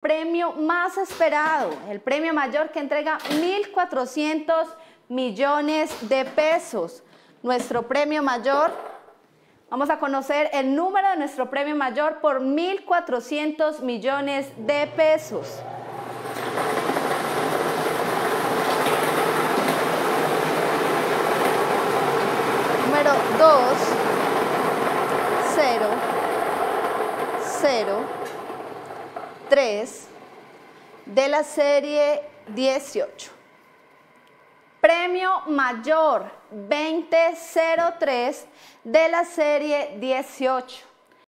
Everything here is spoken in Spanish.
premio más esperado, el premio mayor que entrega 1.400 millones de pesos. Nuestro premio mayor, vamos a conocer el número de nuestro premio mayor por 1.400 millones de pesos. Número 2, 0, 0. 3 de la serie 18. Premio mayor 2003 de la serie 18.